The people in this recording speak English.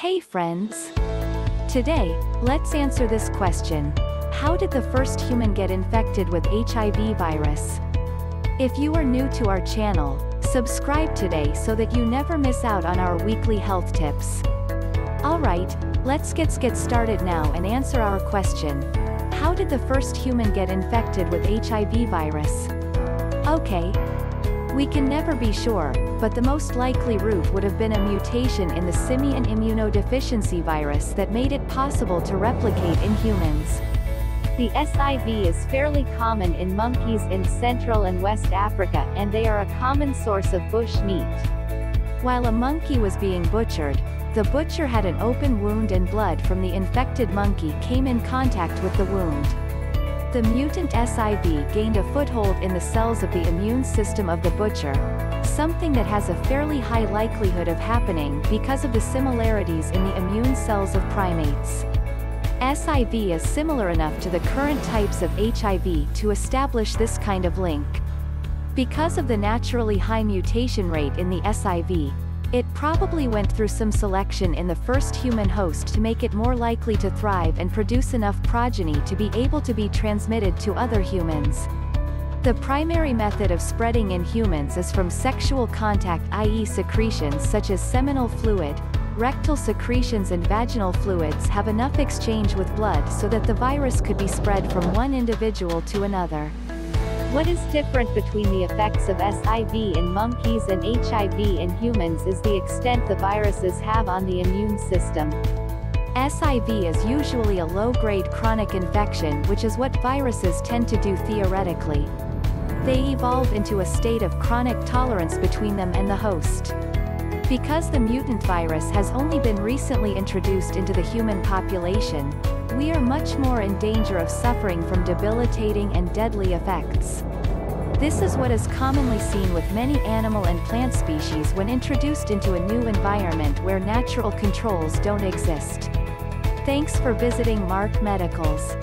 Hey friends! Today, let's answer this question. How did the first human get infected with HIV virus? If you are new to our channel, subscribe today so that you never miss out on our weekly health tips. Alright, let's get get started now and answer our question. How did the first human get infected with HIV virus? Okay, we can never be sure, but the most likely route would have been a mutation in the simian immunodeficiency virus that made it possible to replicate in humans. The SIV is fairly common in monkeys in Central and West Africa and they are a common source of bush meat. While a monkey was being butchered, the butcher had an open wound and blood from the infected monkey came in contact with the wound. The mutant SIV gained a foothold in the cells of the immune system of the butcher, something that has a fairly high likelihood of happening because of the similarities in the immune cells of primates. SIV is similar enough to the current types of HIV to establish this kind of link. Because of the naturally high mutation rate in the SIV, it probably went through some selection in the first human host to make it more likely to thrive and produce enough progeny to be able to be transmitted to other humans. The primary method of spreading in humans is from sexual contact i.e. secretions such as seminal fluid, rectal secretions and vaginal fluids have enough exchange with blood so that the virus could be spread from one individual to another. What is different between the effects of SIV in monkeys and HIV in humans is the extent the viruses have on the immune system. SIV is usually a low-grade chronic infection which is what viruses tend to do theoretically. They evolve into a state of chronic tolerance between them and the host. Because the mutant virus has only been recently introduced into the human population, we are much more in danger of suffering from debilitating and deadly effects. This is what is commonly seen with many animal and plant species when introduced into a new environment where natural controls don't exist. Thanks for visiting Mark Medicals.